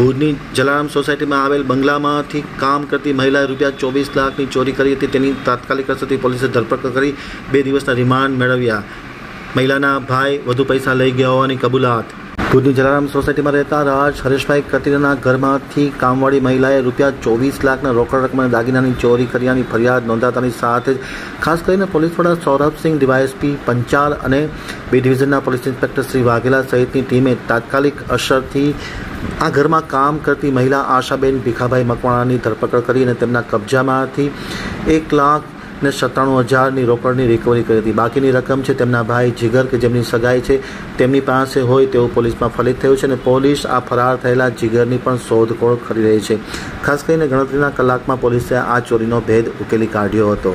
ભુજની જલારામ સોસાયટીમાં આવેલ બંગલામાંથી કામ કરતી મહિલાએ રૂપિયા ચોવીસ લાખની ચોરી કરી હતી. તેની તાત્કાલિક અસરથી પોલીસે ધરપકડ કરી, બે દિવસના રિમાન્ડ મેળવ્યા. મહિલાના ભાઈ વધુ પૈસા લઈ ગયા હોવાની કબૂલાત. ભુજની જલારામ સોસાયટીમાં રહેતા રાજ હરેશભાઈ કતિરાના ઘરમાંથી કામવાળી મહિલાએ રૂપિયા ચોવીસ લાખના રોકડ રકમ દાગીનાની ચોરી કર્યાની ફરિયાદ નોંધાતાની સાથે જ, ખાસ કરીને પોલીસ વડા સૌરભસિંહ, ડીવાયએસપી પંચાલ અને બી ડિવિઝનના પોલીસ ઇન્સ્પેક્ટર શ્રી વાઘેલા સહિતની ટીમે તાત્કાલિક અસરથી આ ઘરમાં કામ કરતી મહિલા આશાબેન ભીખાભાઈ મકવાણાની ધરપકડ કરી અને તેમના કબજામાંથી એક લાખ ને સત્તાણું હજારની રોકડની રિકવરી કરી હતી. બાકીની રકમ છે તેમના ભાઈ જીગર કે જેમની સગાઈ છે, તેમની પાસે હોય તેવું પોલીસમાં ફલિત થયું છે અને પોલીસ આ ફરાર થયેલા જીગરની પણ શોધખોળ કરી રહી છે. ખાસ કરીને ગણતરીના કલાકમાં પોલીસે આ ચોરીનો ભેદ ઉકેલી કાઢ્યો હતો.